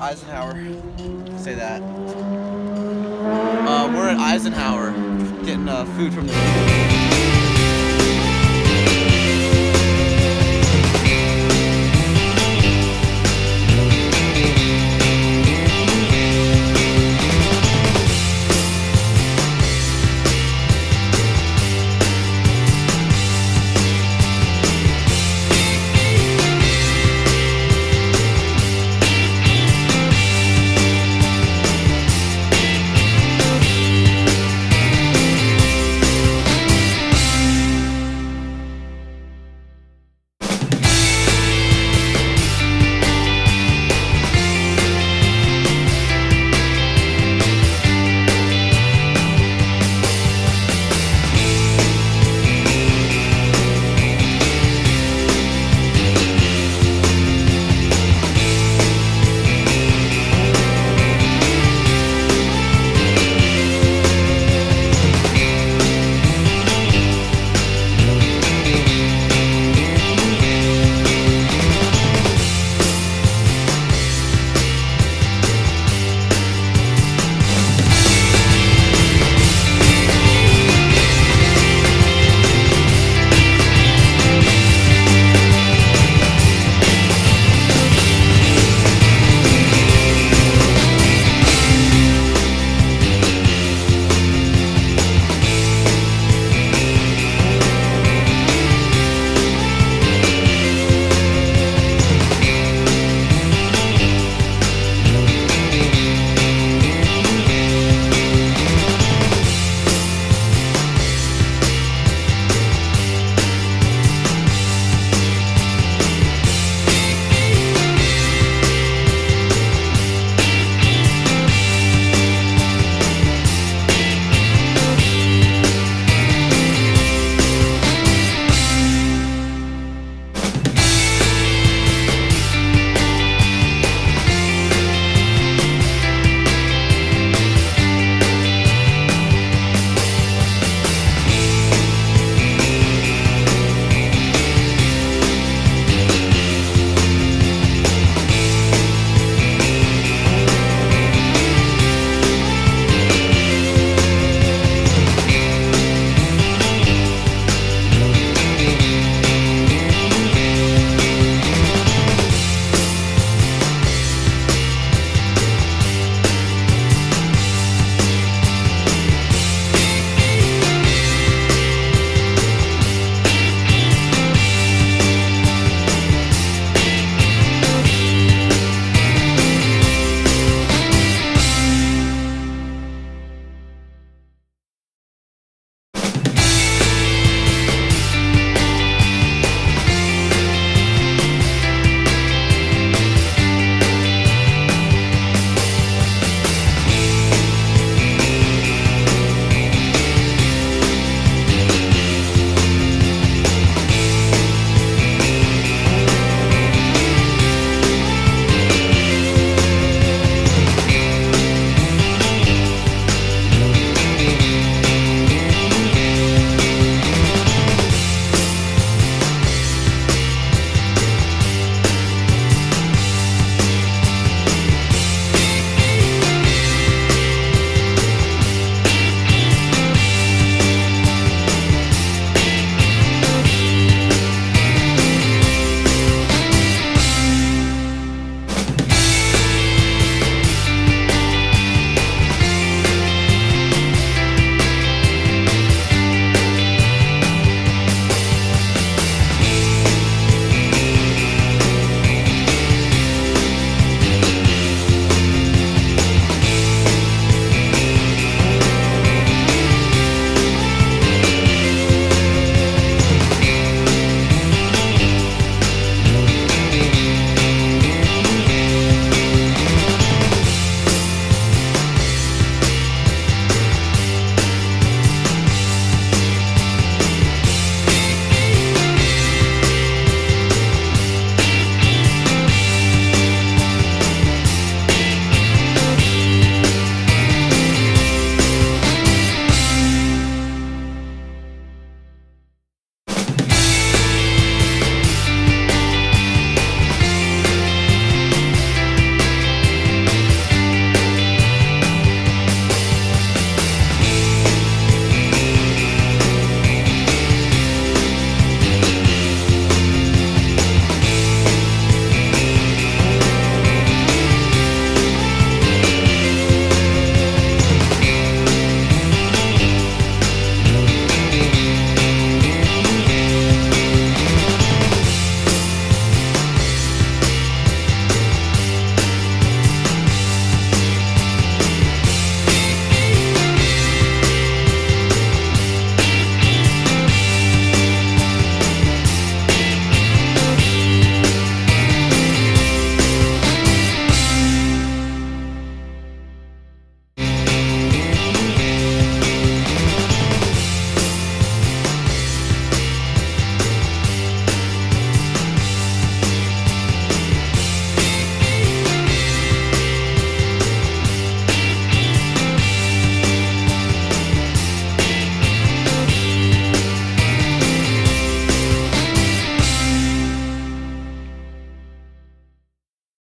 Eisenhower. Say that. Uh, we're at Eisenhower getting uh, food from the.